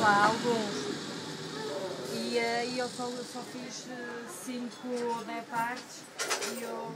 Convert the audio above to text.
lá alguns. E aí eh, eu só, só fiz eh, 5 ou 10 partes e eu